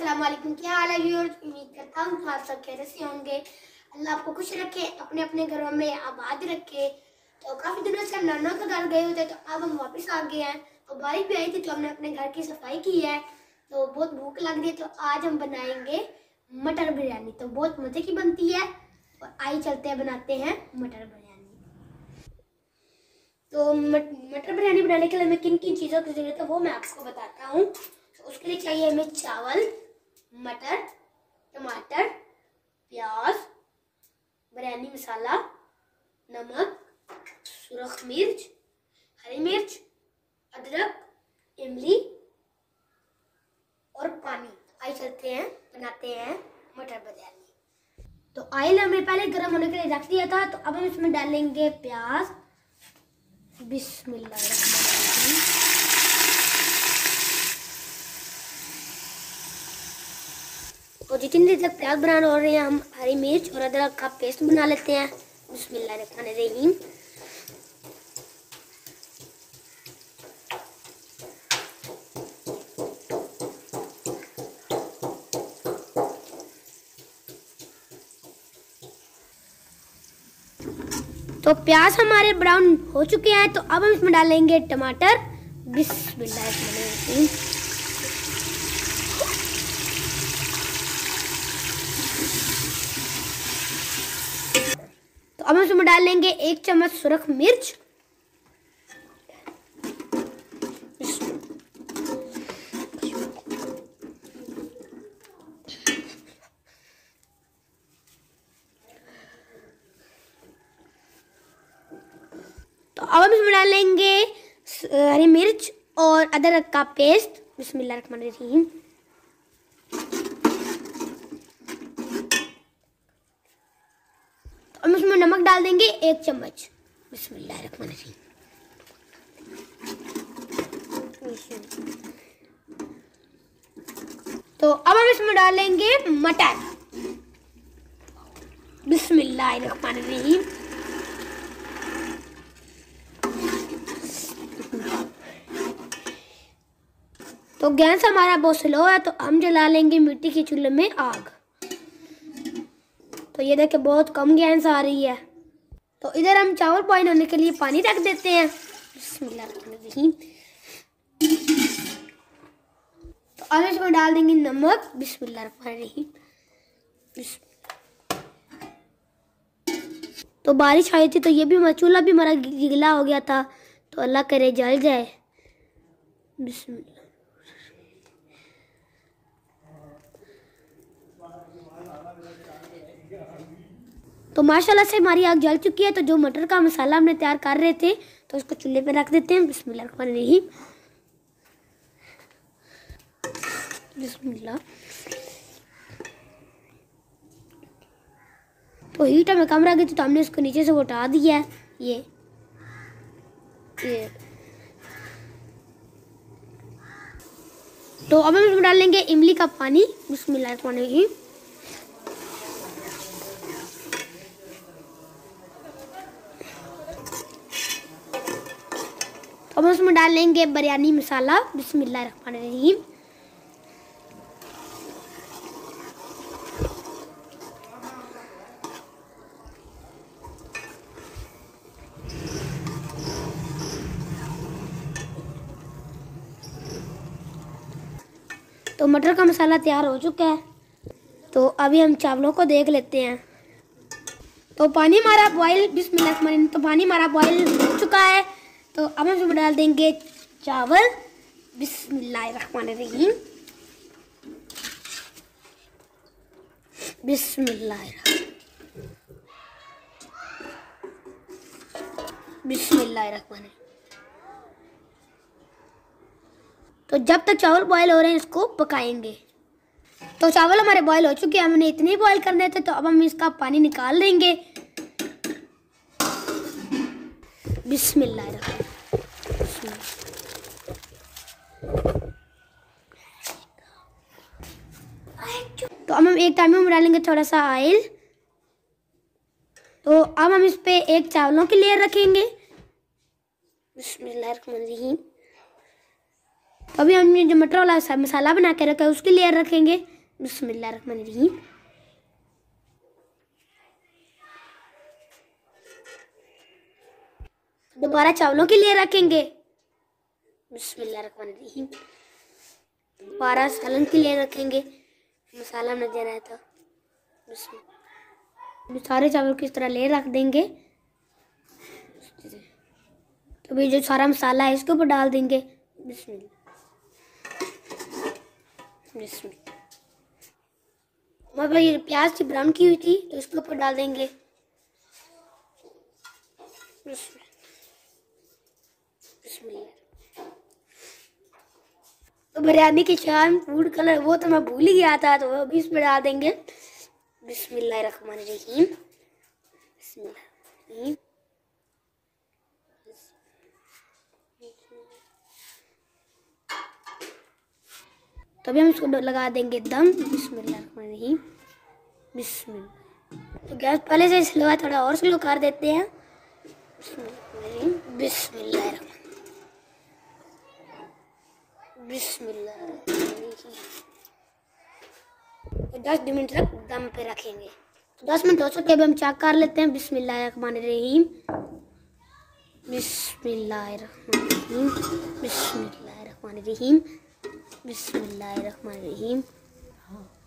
अस्सलाम वालेकुम क्या हाल है व्यूअर्स उम्मीद करता हूँ आप सब खैर से होंगे। अल्लाह आपको खुश रखे, अपने अपने घरों में आबाद रखे। तो काफ़ी दिनों से हम नाना के घर गए होते तो अब हम वापस आ गए हैं। तो बारिश भी आई थी तो हमने अपने घर की सफ़ाई की है। तो बहुत भूख लग रही है तो आज हम बनाएँगे मटर बिरयानी। तो बहुत मज़े की बनती है। और आई चलते हैं, बनाते हैं मटर बिरयानी। तो मटर बिरयानी बनाने के लिए हमें किन किन चीज़ों की ज़रूरत है, वो मैं आपको बताता हूँ। तो उसके लिए चाहिए हमें चावल मटर, टमाटर, प्याज, बिरयानी मसाला, नमक, सुरख मिर्च, हरी मिर्च, अदरक, इमली और पानी। आई चलते हैं, बनाते हैं मटर बिरयानी। तो ऑयल हमने पहले गर्म होने के लिए रख दिया था तो अब हम इसमें डालेंगे प्याज। बिस्मिल्लाह। जितनी देर तक प्याज बनाना हो रहे हैं, हम हरी मिर्च और अदरक का पेस्ट बना लेते हैं। बिस्मिल्लाहिर्रहमानिर्रहीम तो प्याज हमारे ब्राउन हो चुके हैं तो अब हम इसमें डालेंगे टमाटर। बिस्मिल्लाहिर्रहमानिर्रहीम अब हम इसमें डाल लेंगे एक चम्मच सुरख मिर्च। तो अब हम इसमें डाल लेंगे हरी मिर्च और अदरक का पेस्ट। बिस्मिल्लाहिर्रहमानिर्रहीम तो हम इसमें नमक डाल देंगे एक चम्मच। बिस्मिल्लाहिर्रहमानिर्रहीम तो अब हम इसमें डालेंगे मटर। बिस्मिल्लाहिर्रहमानिर्रहीम तो गैस हमारा बहुत स्लो है तो हम जला लेंगे मिट्टी के चूल्हे में आग। तो ये देखिए बहुत कम गैस आ रही है। तो इधर हम चावल बॉईल होने के लिए पानी रख देते हैं। बिस्मिल्लाहिर्रहमानिर्रहीम तो अब इसमें डाल देंगे नमक। बिस्मिल्लाहिर्रहमानिर्रहीम तो बारिश आई थी तो ये भी चूल्हा भी हमारा गीला हो गया था। तो अल्लाह करे जल जाए। बिस्मिल्लाह। तो माशाल्लाह से हमारी आग जल चुकी है तो जो मटर का मसाला हमने तैयार कर रहे थे तो उसको चूल्हे पे रख देते हैं। बिस्मिल्लाहिर्रहमानिर्रहीम बिस्मिल्लाह। तो हीट हमें कम रह गई तो हमने इसको नीचे से उठा दिया है। ये ये। तो अब हम इसमें डाल लेंगे इमली का पानी। बिस्मिल्लाहिर्रहमानिर्रहीम अब हम उसमें डाल लेंगे बिरयानी मसाला। बिस्मिल्लाहिर्रहमानिर्रहीम तो मटर का मसाला तैयार हो चुका है। तो अभी हम चावलों को देख लेते हैं। तो पानी हमारा बॉयल बिस्मिल्लाह तो पानी हमारा बॉयल हो चुका है। तो अब हम इसमें डाल देंगे चावल। बिस्मिल्लाहिर्रहमानिर्रहीम। बिस्मिल्लाह बिस्मिल्लाहिर्रहमान तो जब तक चावल बॉयल हो रहे हैं, इसको पकाएँगे। तो चावल हमारे बॉयल हो चुके हैं, हमने इतने बॉयल करने थे तो अब हम इसका पानी निकाल देंगे। बिस्मिल्लाह तो अब हम एक टाइम में डालेंगे थोड़ा सा ऑयल तो अब हम इस पे एक चावलों की लेयर रखेंगे. तो अभी हमने जो मटर वाला मसाला बना के रखा है, उसकी लेयर रखेंगे. बिस्मिल्लाहिर्रहमानिर्रहीम. दोबारा चावलों के लिए रखेंगे. बिस्मिल्लाहिर्रहमानिर्रहीम। दोबारा सालन के लिए रखेंगे। मसाला न देना है तो। सारे चावल किस तरह ले रख देंगे। तो भी जो सारा मसाला है, इसके ऊपर डाल देंगे। बिस्मिल्लाह मतलब ये प्याज की ब्राउन की हुई थी तो इसके ऊपर डाल देंगे। बिस्मिल्लाह तो बिरयानी की शान फ़ूड कलर वो तो मैं भूल ही गया था तो वो भी इसमें डाल देंगे। बिस्मिल्लाह रहीम बिस्मिल्लाह तो अभी हम इसको लगा देंगे दम। बिस्मिल्लाह बिस्मिल्लाह। तो गैस, पहले से स्लो है थोड़ा और स्लो कर देते हैं। बिस्मिल्लाह बिस्मिल्लाह तो दस मिनट तक दम पे रखेंगे। तो दस मिनट हो चुके अभी हम चेक कर लेते हैं। बिस्मिल्लाह रहीम बिस्मिल्लाह बिस्मिल्लाह रहीम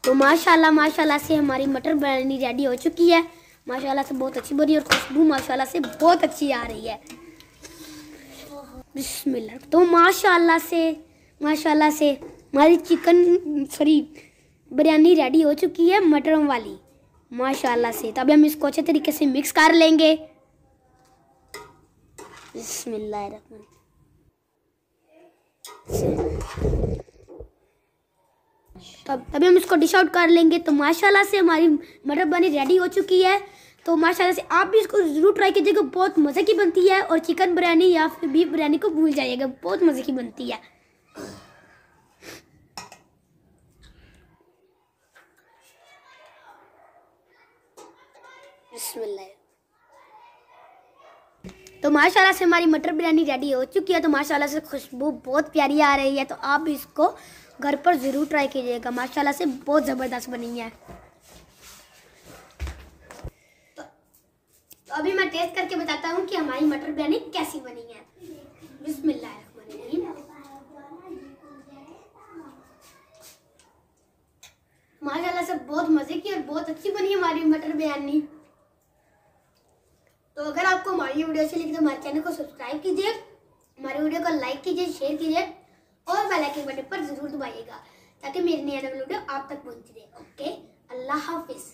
तो माशाल्लाह माशाल्लाह से हमारी मटर बिरयानी रेडी हो चुकी है। माशाल्लाह से बहुत अच्छी बनी और खुशबू माशाल्लाह से बहुत अच्छी आ रही है। बिस्मिल्लाह। तो माशाल्लाह से माशाल्लाह से। हमारी चिकन सॉरी बिरयानी रेडी हो चुकी है, मटर वाली। माशाल्लाह से। तो अभी हम इसको अच्छे तरीके से मिक्स कर लेंगे। बिस्मिल्लाह तब तभी हम इसको डिश आउट कर लेंगे। तो माशाल्लाह से हमारी मटर बनी रेडी हो चुकी है। तो माशाल्लाह से आप भी इसको ज़रूर ट्राई कीजिएगा, बहुत मज़े की बनती है। और चिकन बिरयानी या फिर बीफ बिरयानी को भूल जाइएगा, बहुत मज़े की बनती है। तो माशाल्लाह से हमारी मटर बिरयानी रेडी हो चुकी है तो माशाल्लाह से खुशबू बहुत प्यारी आ रही है तो आप इसको घर पर ज़रूर ट्राई कीजिएगा। माशाल्लाह से बहुत ज़बरदस्त बनी है। तो, तो अभी मैं टेस्ट करके बताता हूँ कि हमारी मटर बिरयानी कैसी बनी है। बिस्मिल्लाह माशाल्लाह से बहुत मज़े की और बहुत अच्छी बनी हमारी मटर बिरयानी। हमारी वीडियो अच्छी लगी तो हमारे चैनल को सब्सक्राइब कीजिए, हमारी वीडियो को लाइक कीजिए शेयर कीजिए और बेल आइकन बटन पर ज़रूर दबाइएगा ताकि मेरी नई वीडियो आप तक पहुँच जाए ओके अल्लाह हाफिज़।